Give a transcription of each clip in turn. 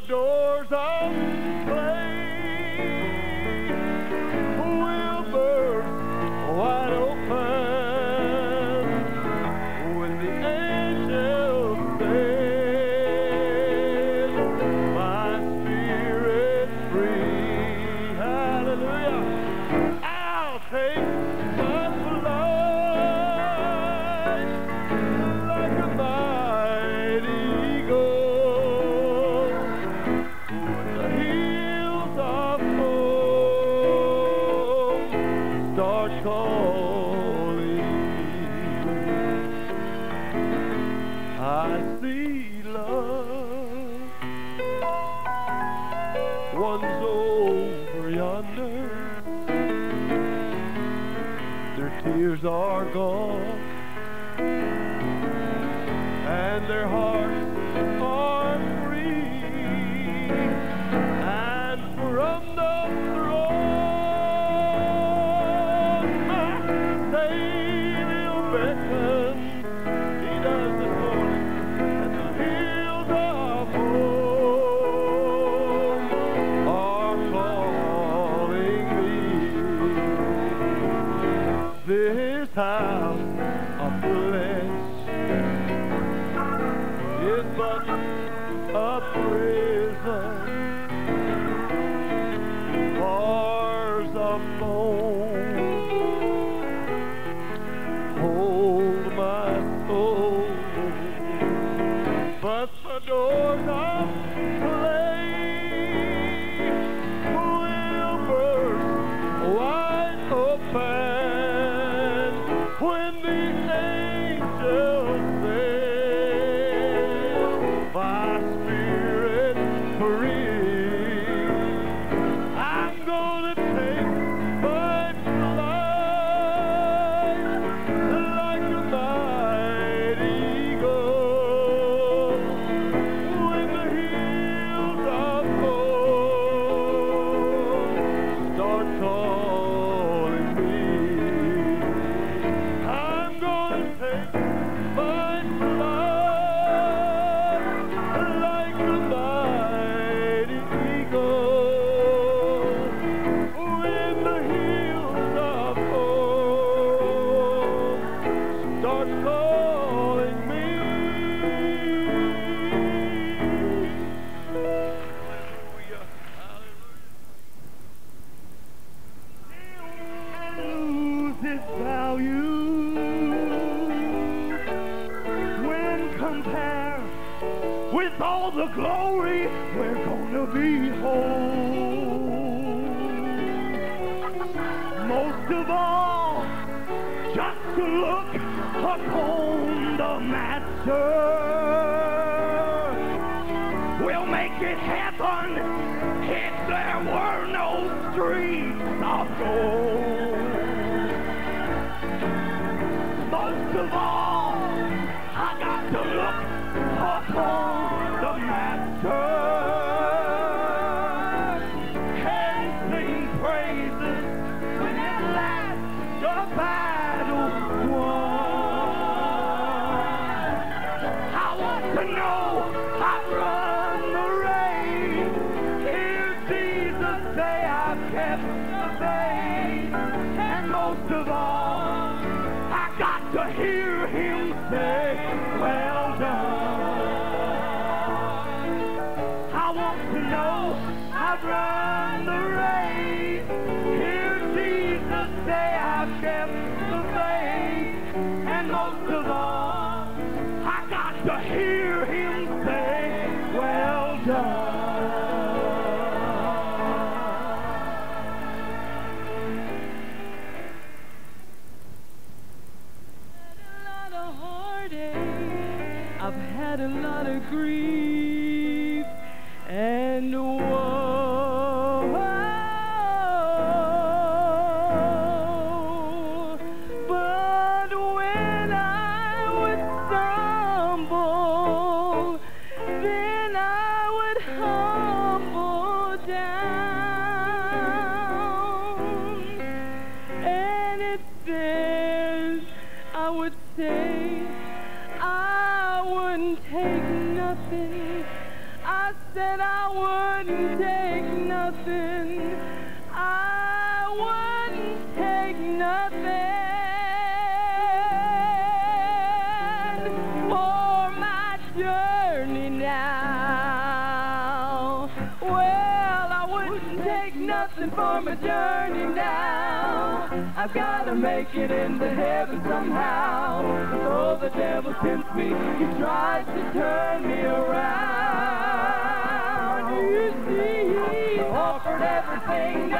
the doors of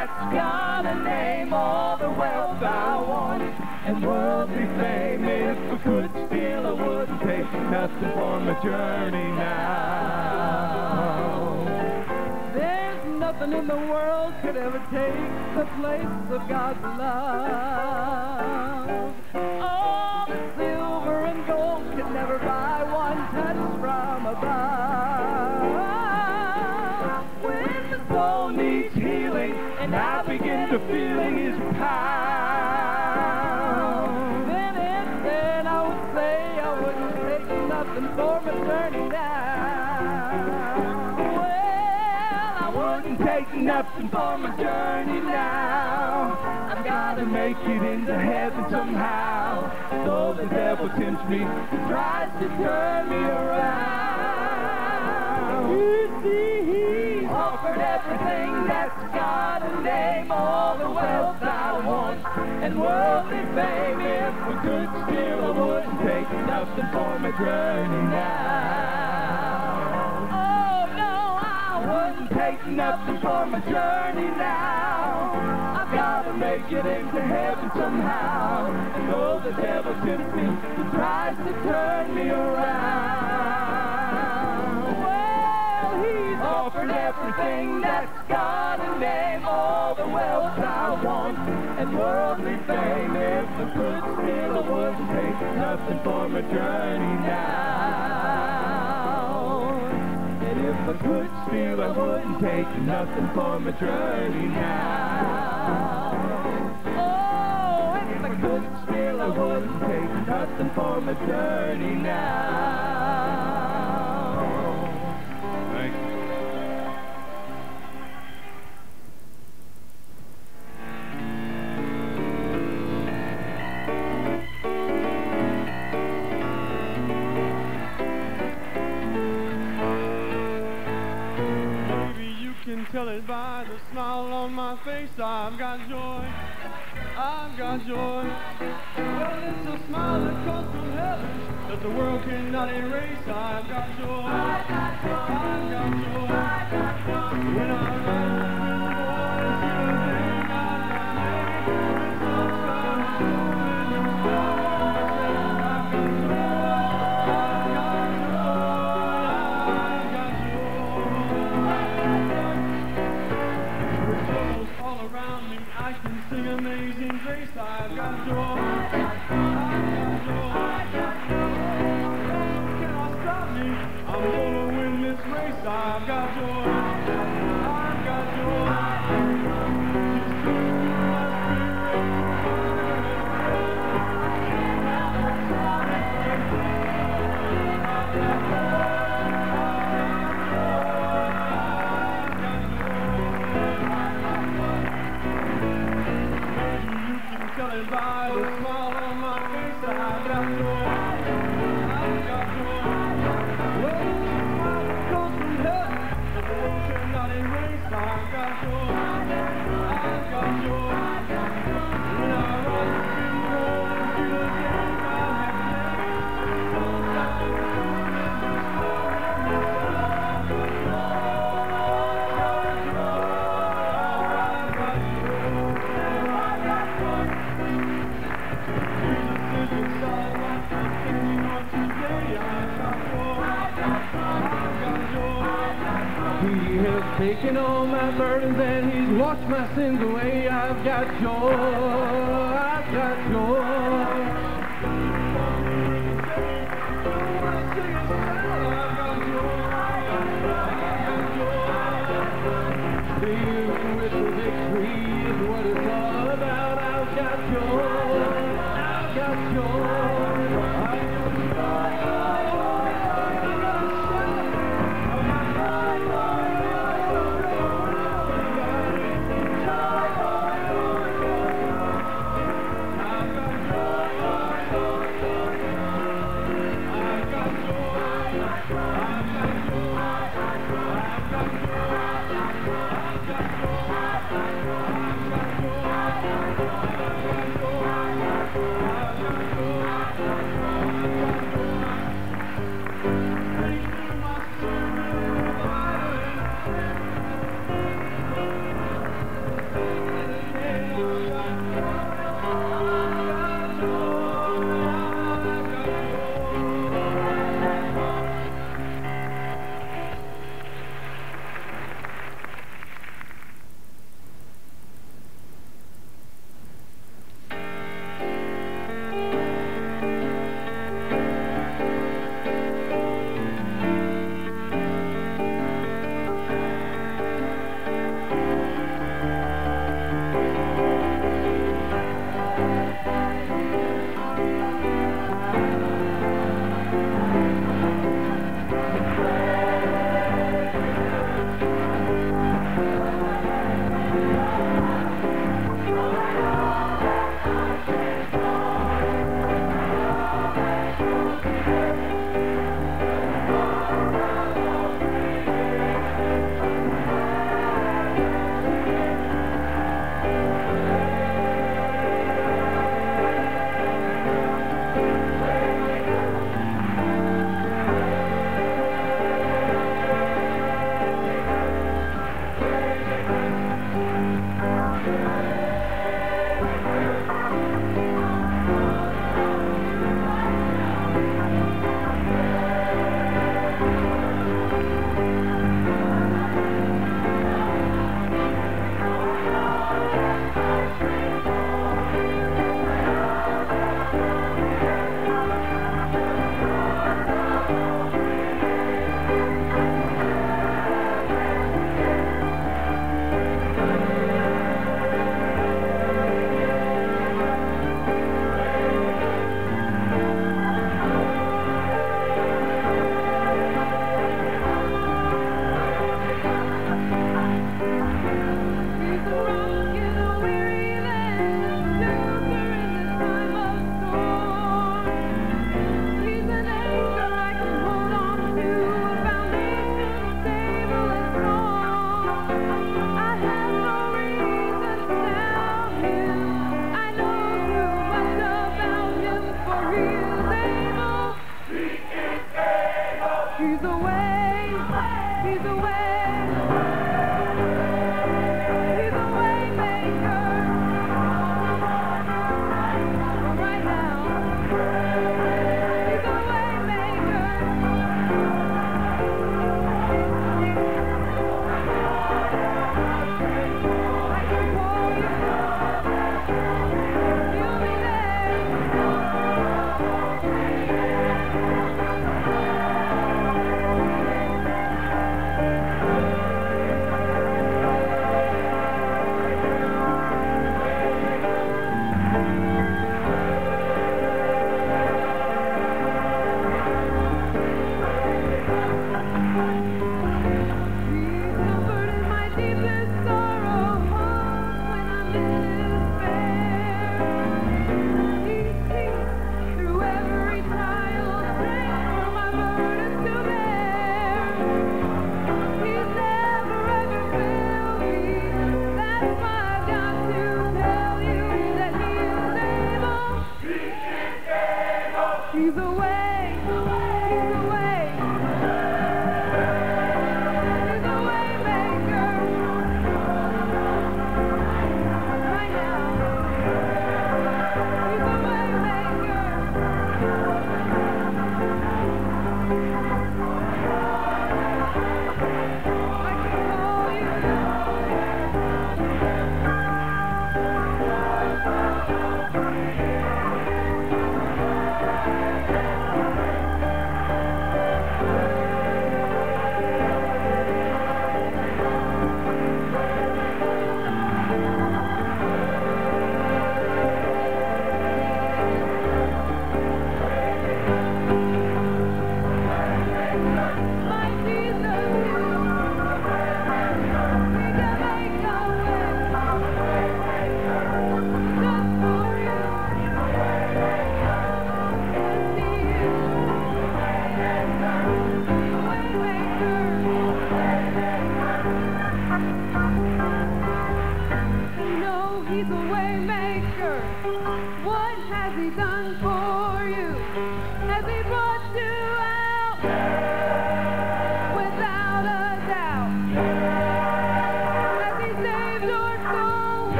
That's got name, all the wealth I want. And worldly fame, if I could steal, I wouldn't take nothing for my journey now. There's nothing in the world could ever take the place of God's love. All the silver and gold could never buy one touch from above. When the soul needs and I begin to feel his power. Then and then I would say I wouldn't take nothing for my journey now. Well, I wouldn't take nothing for my journey now. I've got to make it into heaven somehow. Though the devil tempts me, tries to turn me around. You see, he offered everything that God and name all the wealth I want. And worldly fame if we could steal I wouldn't take nothing for my journey now. Oh no I wouldn't take nothing for my journey now. I've gotta make it into heaven somehow. And though the devil in me he tries to turn me around. Offered everything that's got a name, all the wealth I want, and worldly fame. If I could steal, I wouldn't take nothing for my journey now. And if I could steal, I wouldn't take nothing for my journey now. Oh, if I could steal, I wouldn't take nothing for my journey now. Tell it by the smile on my face. I've got joy. I've got joy. Well, it's a smile that comes from heaven that the world cannot erase. I've got joy. I've got joy. I've got joy. When I rise with the voice, my sins away. I've got joy.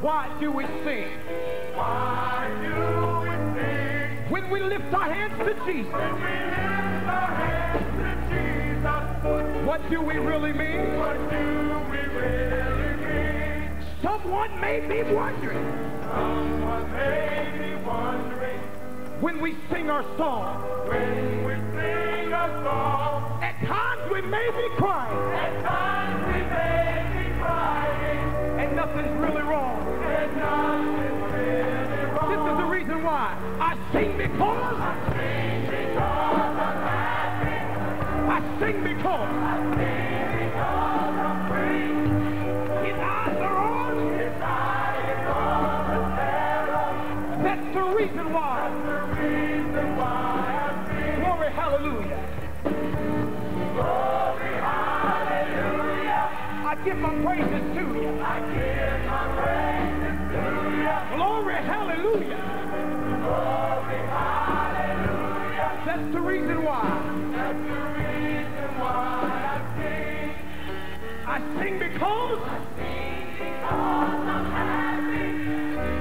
Why do we sing? Why do we sing? When we lift our hands to Jesus, When we lift our hands to Jesus, what do we really mean? what do we really mean? Someone may be wondering Someone may be wondering when we sing our song. when we sing a song. At times we may be crying, At times we may be crying, and nothing's really wrong. Sing because I Sing because I'm happy. I sing because Sing because I'm free. His eyes are on. His eye is on the sparrow. That's the reason why. The reason why I. Glory, hallelujah. Glory, hallelujah. I give my praises to you. I give my praises to you. Glory, hallelujah. Glory, hallelujah. That's the reason why That's the reason why I sing. I sing because I Sing because I'm happy.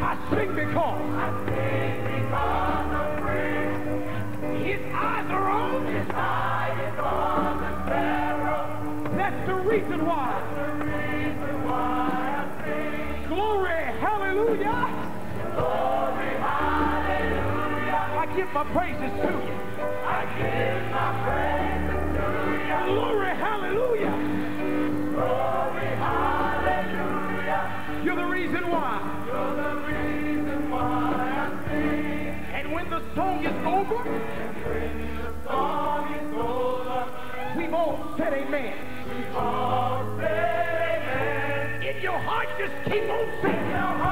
I sing because I sing because I'm free. His eyes are on. His eye is on the sparrow. That's the reason why. The reason why I sing. Glory, hallelujah. Glory, hallelujah. I give my praises to you. Glory, hallelujah. Glory, hallelujah. You're the reason why. You're the reason why I sing. And when the song is over, we've all said amen. we all amen. In your heart, just keep on singing.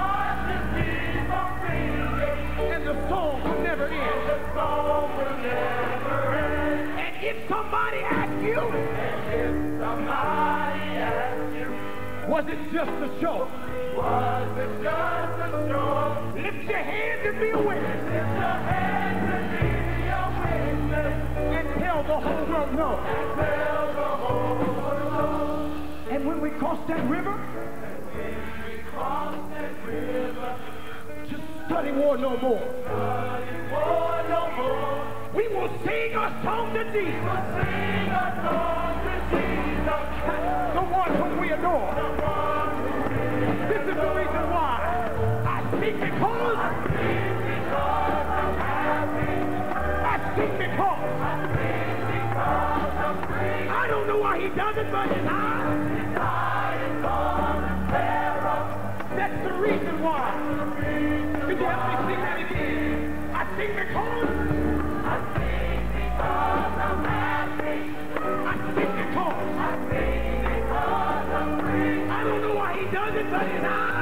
If somebody asks you, If somebody asks you, was it just a show? was it just a show? Lift your hands and be a witness. Lift your hands and be a witness. And tell the whole world no. Tell the whole world And when we cross that river, and we cross that river. just study war no more. Study war no more. We a song to Jesus, Sing a song to Jesus. the one whom we adore. This is the reason why I sing because Sing because I'm happy. I sing because Sing because I'm free. I don't know why he does it, but the sparrow. That's the reason why. Could you help me sing that again? I sing because does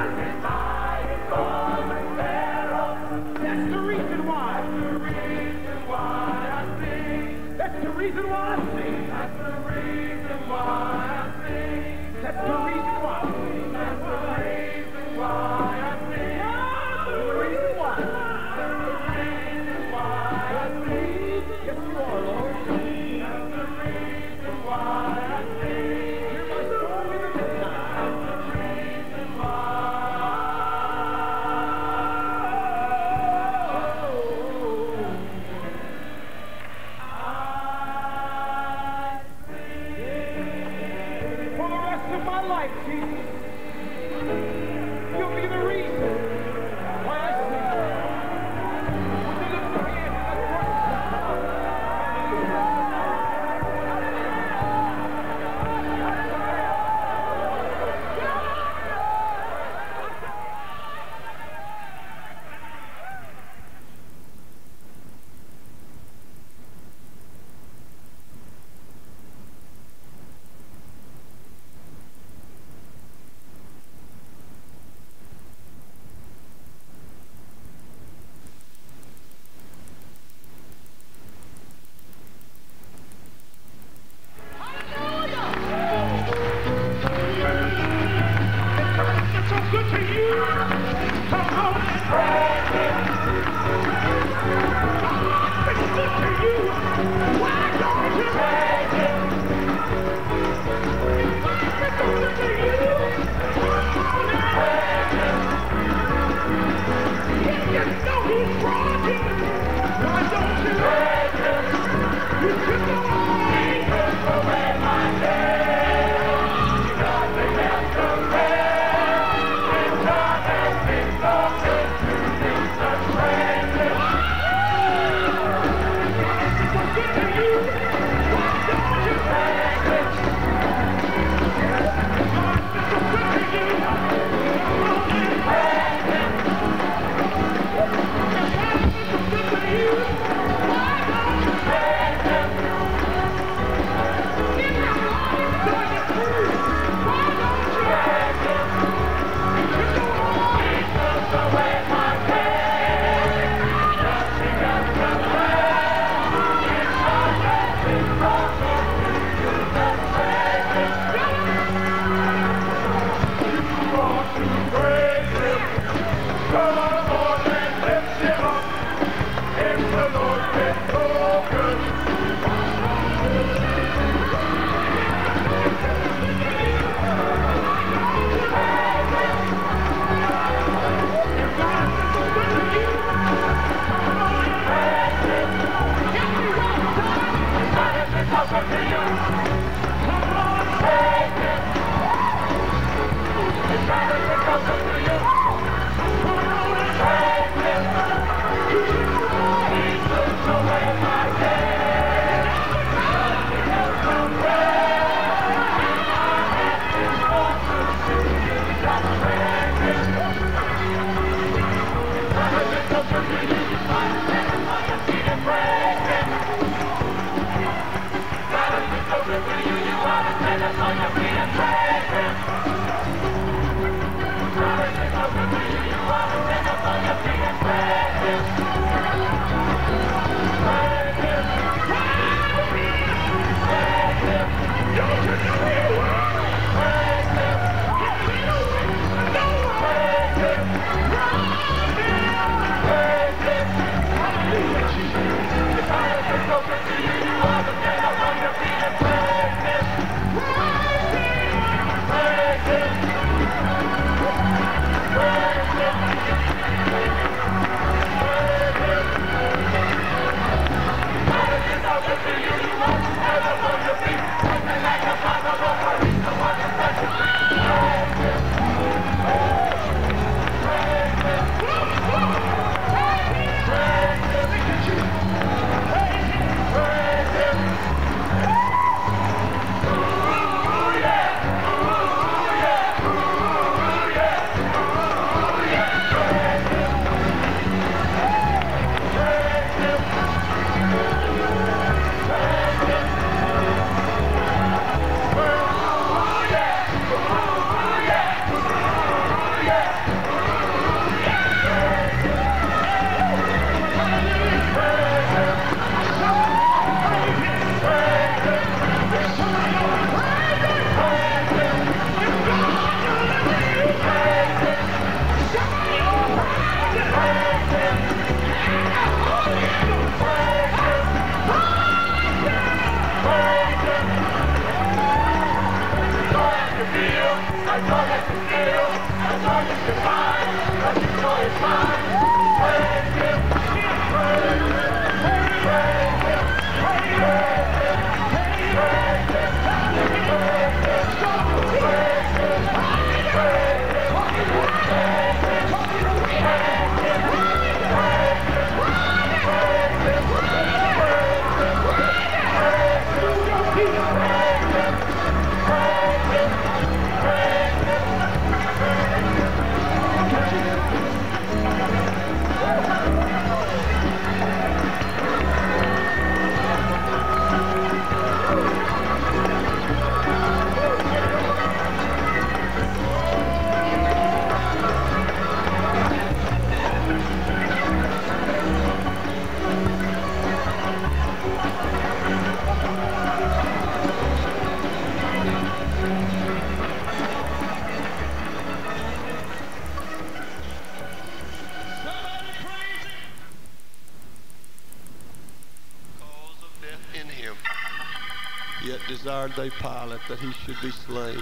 they Pilate that he should be slain.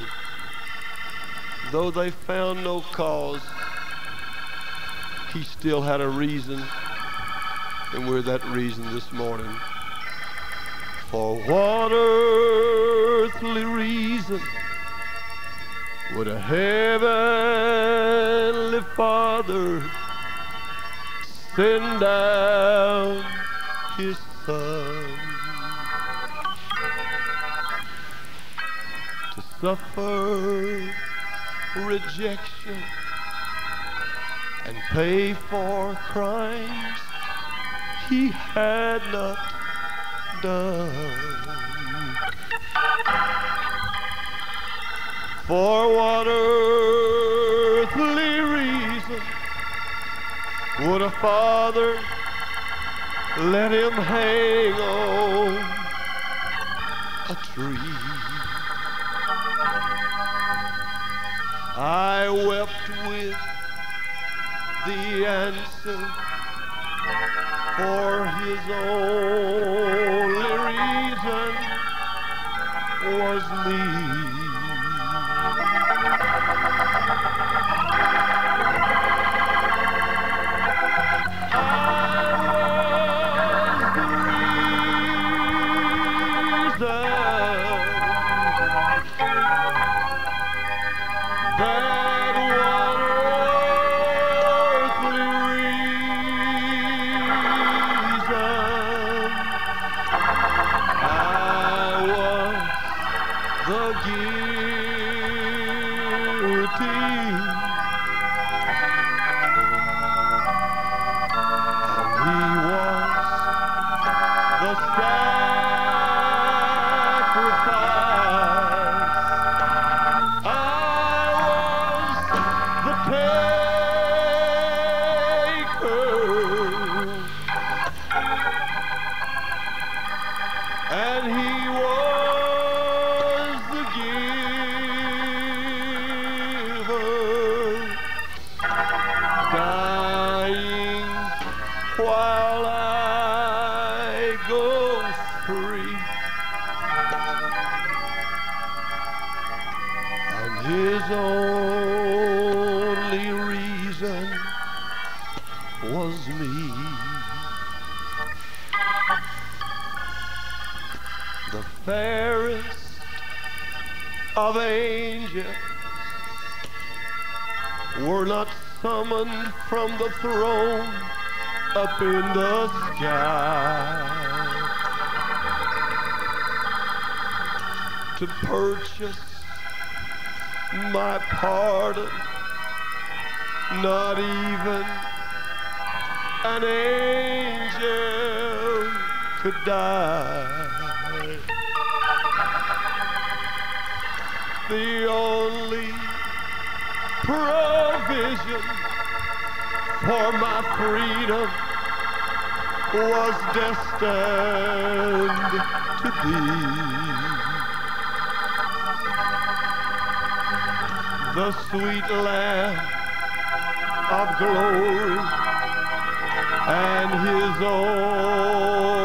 Though they found no cause, he still had a reason, and we're that reason this morning. For what earthly reason would a heavenly Father send down suffer rejection and pay for crimes he had not done. For what earthly reason would a father let him hang on I wept with the answer for his only reason was me. The throne up in the sky to purchase my pardon. Not even an angel could die. The only for my freedom was destined to be. The sweet land of glory and his only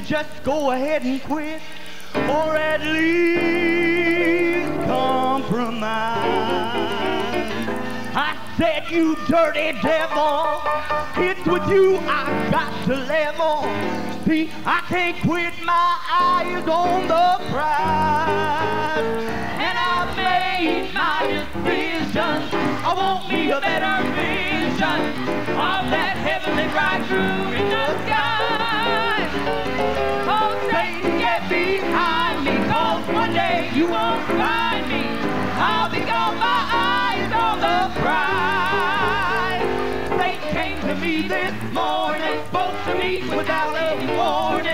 why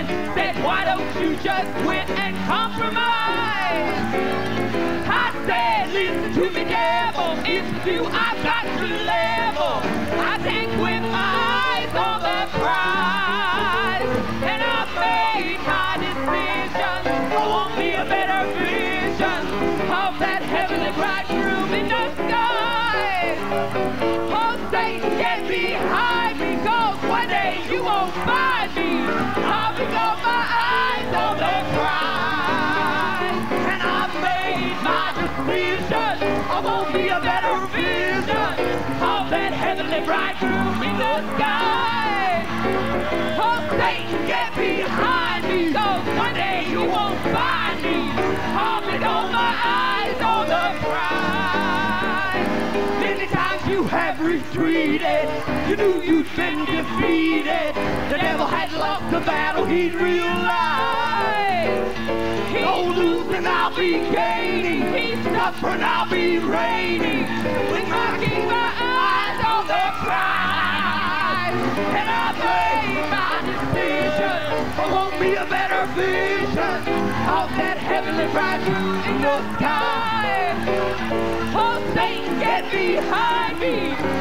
warning, said, why don't you just quit and compromise? I said, listen to me, devil, it's you I've I won't be a better vision of that heavenly bridegroom in the sky. Oh, Satan, get behind me, cause one day you won't find me. I'll be got my eyes on the prize. Many times you have retreated, you knew you'd been defeated. The devil had lost the battle, he'd realized. No losing, I'll be gaining. He's suffering, I'll be reigning. With my king, my eyes on the prize. And I made my decision. I want me a better vision of that heavenly bridegroom in the sky. Oh, Satan, get behind me.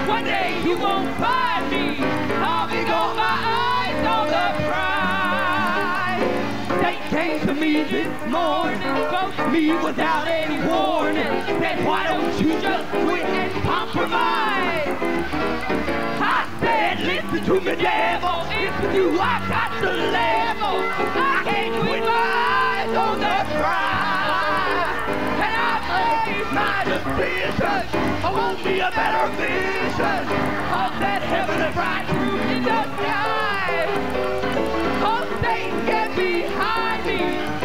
One day you won't find me. I'll be got my eyes on the prize. Came to me this morning, to me without any warning. Said, why don't you just quit and compromise? I said, listen to me, devil. It's with you I got the level. I can't quit my eyes on the prize. And I made my decision. I want me a better vision of that heavenly bridegroom in the sky. Oh, Satan, get behind me.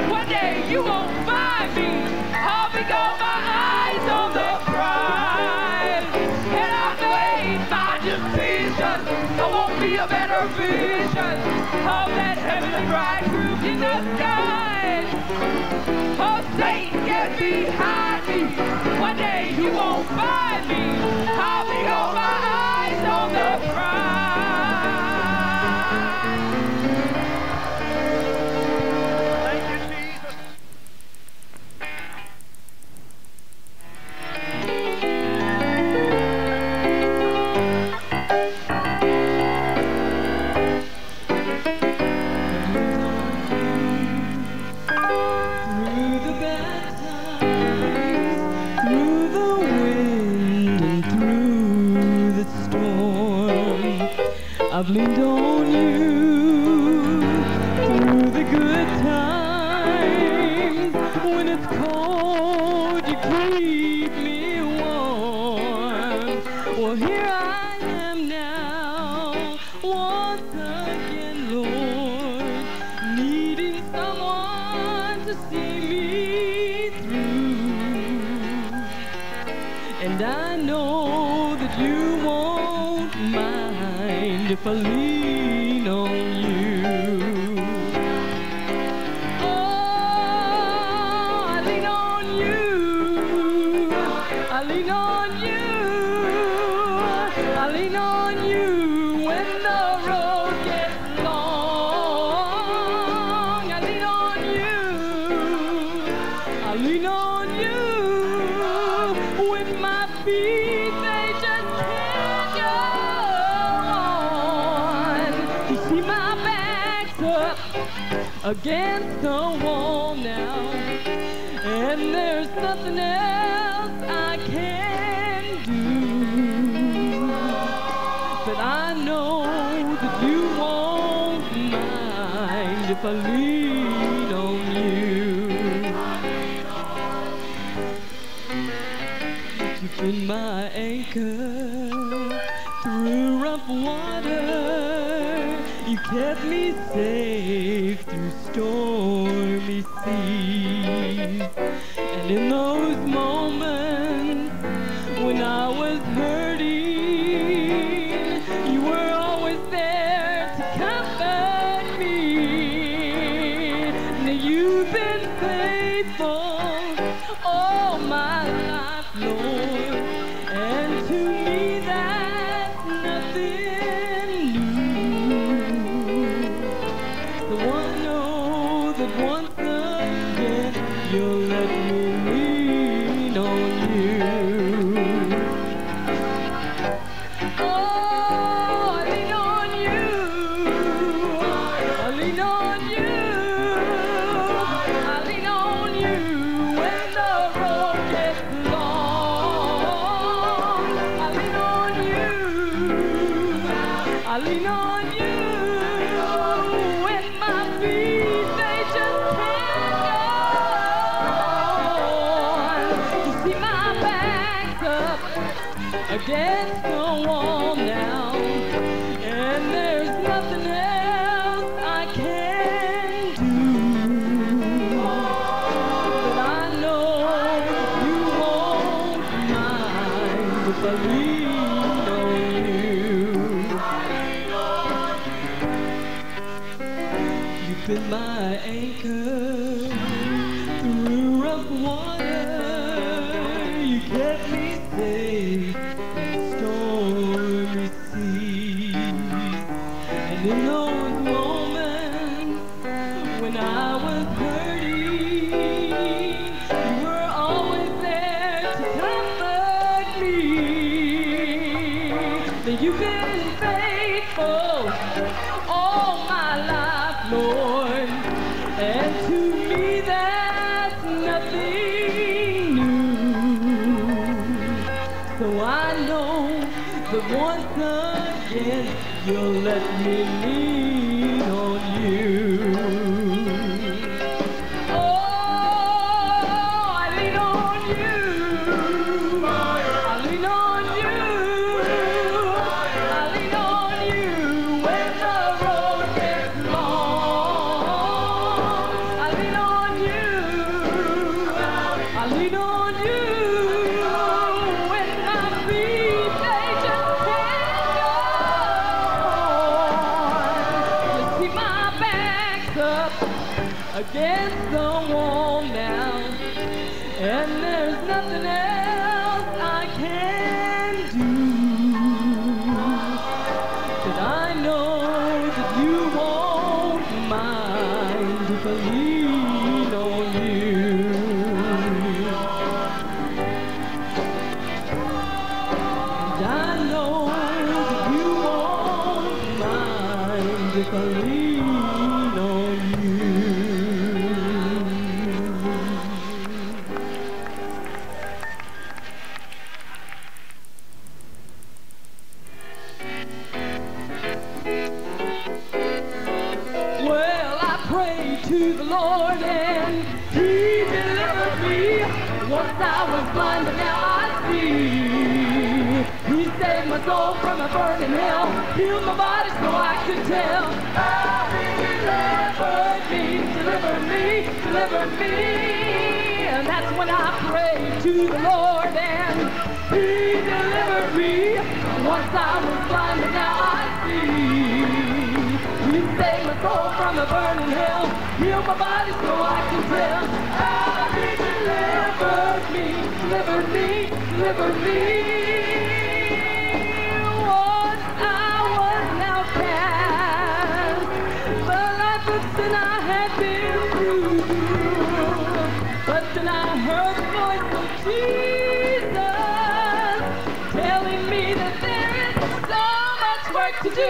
One day you won't find me. I'll be got my eyes on the prize. And I made my decision. I won't be a better vision of that heavenly bridegroom in the sky. Oh, Satan, get behind me. One day you won't find me. I'll be got my eyes me, delivered me, deliver me. And that's when I prayed to the Lord and He delivered me. Once I was blind, but now I see. You saved my soul from the burning hell. Heal my body so I can tell how he delivered me, delivered me, delivered me.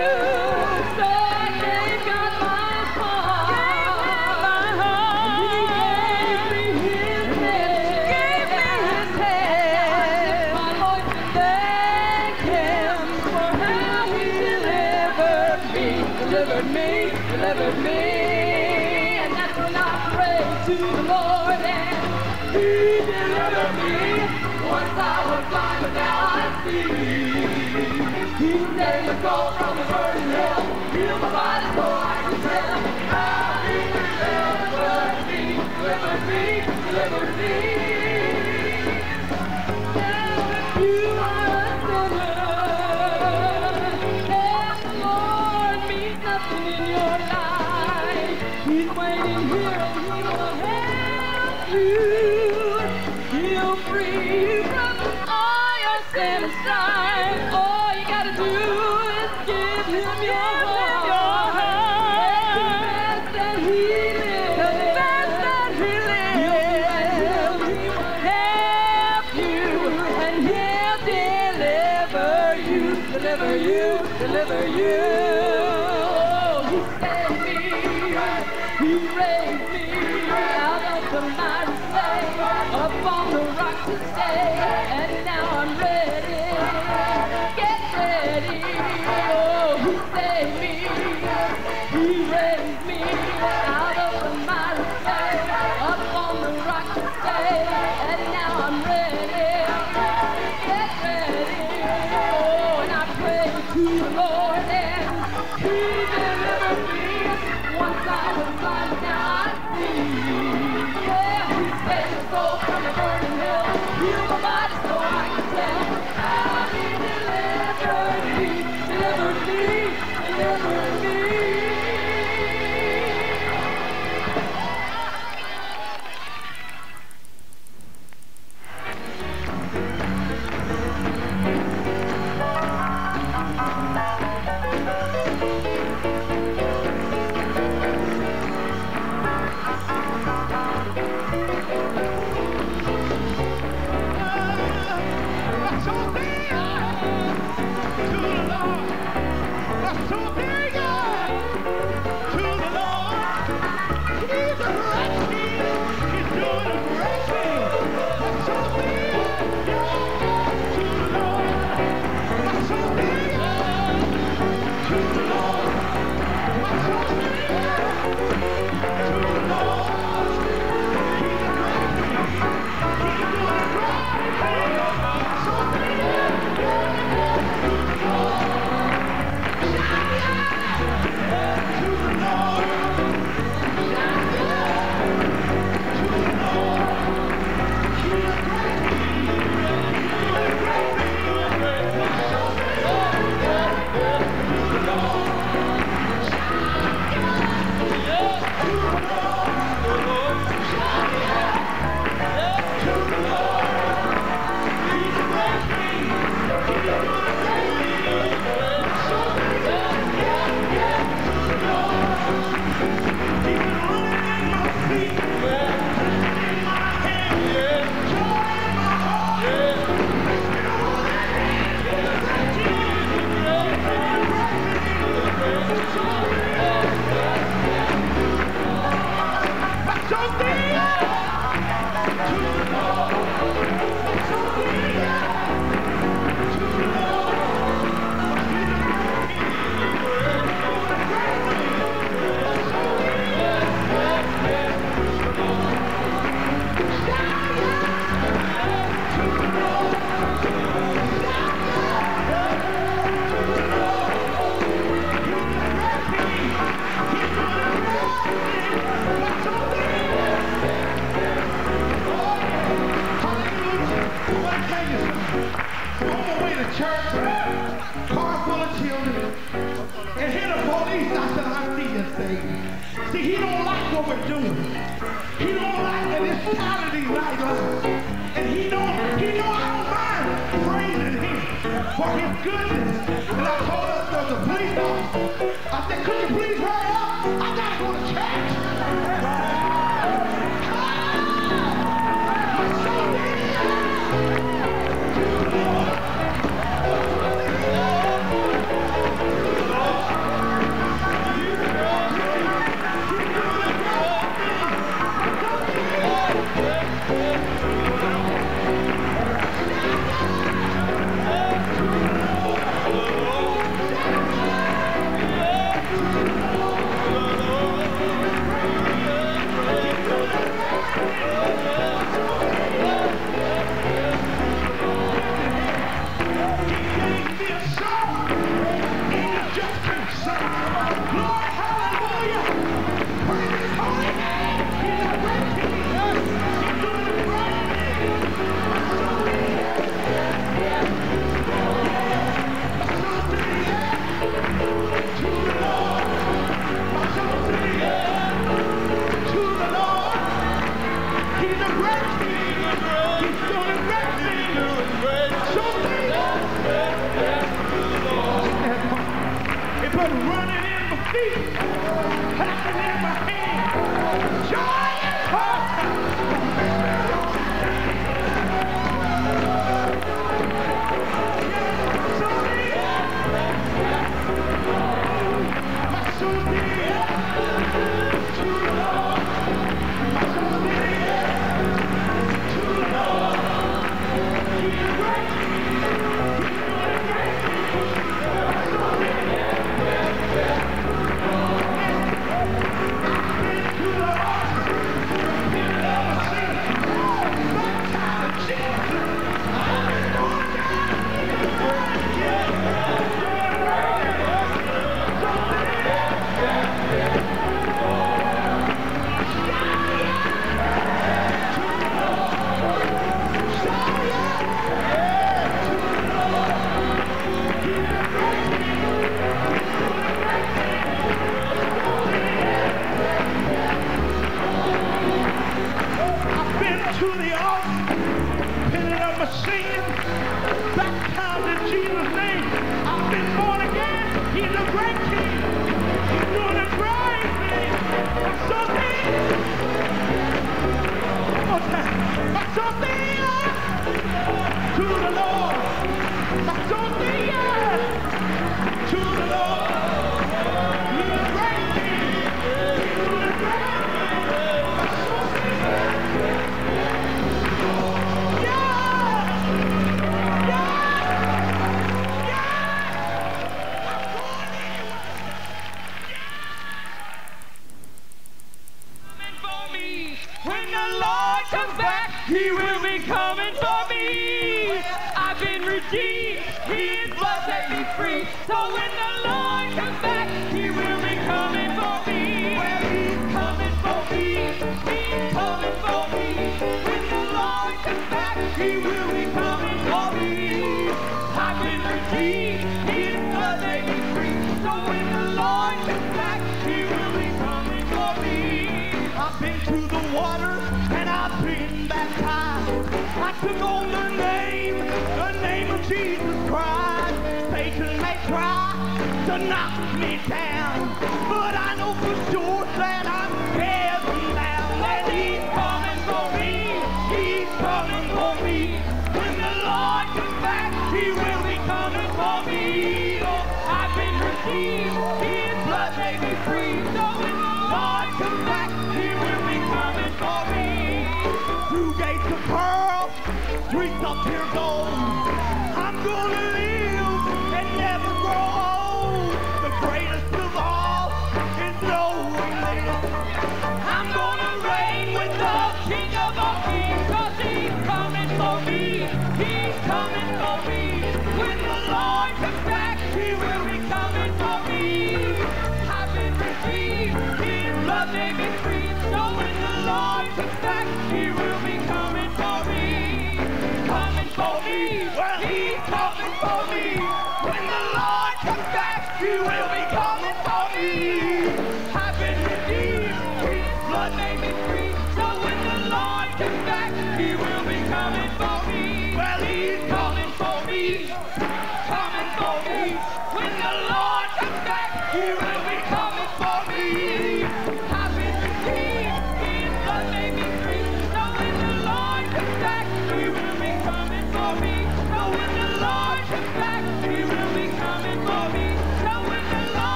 Work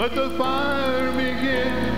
let the fire begin